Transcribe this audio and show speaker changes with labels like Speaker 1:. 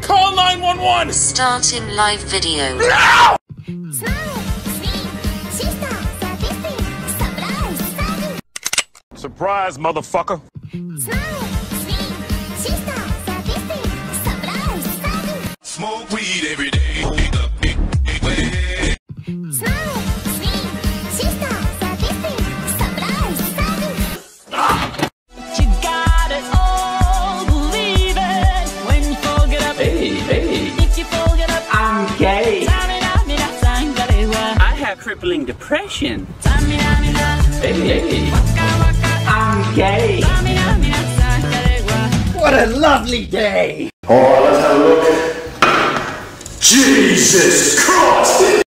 Speaker 1: Call 911!
Speaker 2: Starting live video.
Speaker 1: No! Surprise, motherfucker!
Speaker 3: Smoke weed every day.
Speaker 4: I crippling depression. Hey, hey, I'm gay.
Speaker 5: What a lovely day!
Speaker 3: Jesus Christ!